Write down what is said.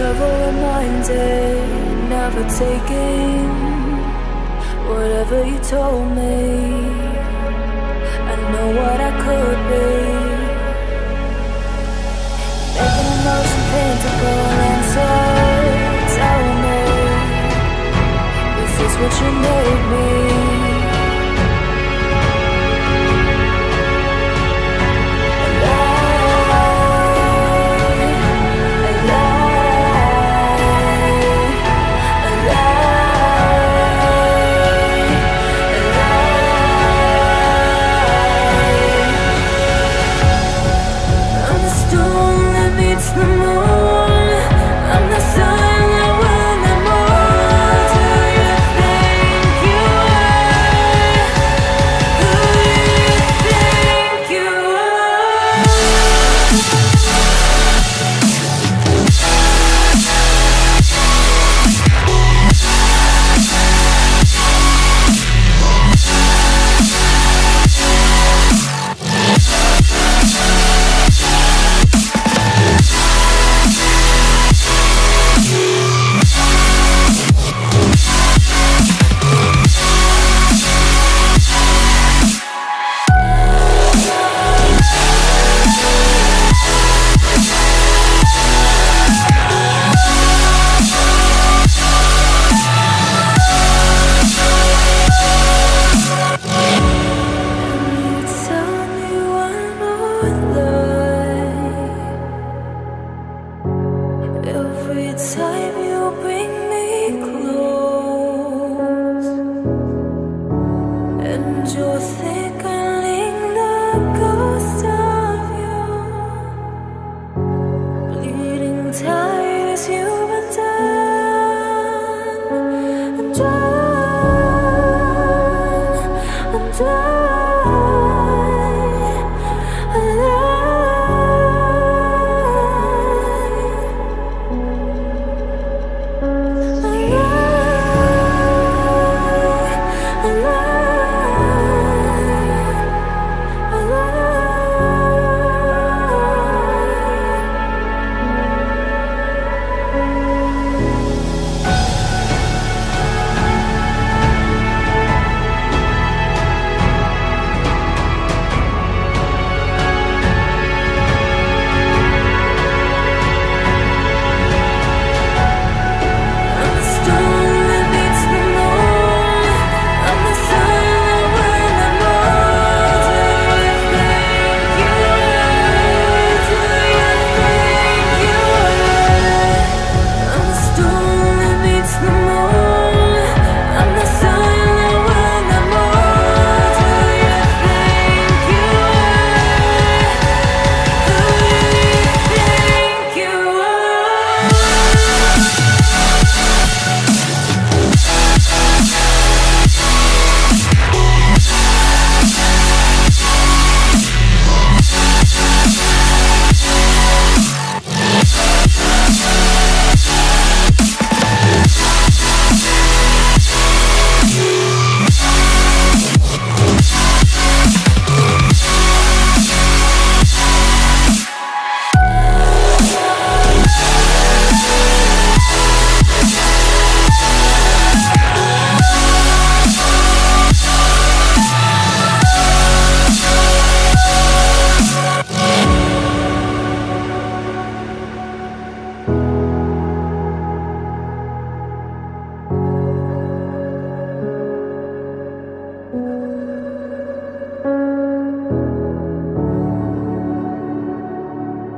Never reminded, never taking whatever you told me. the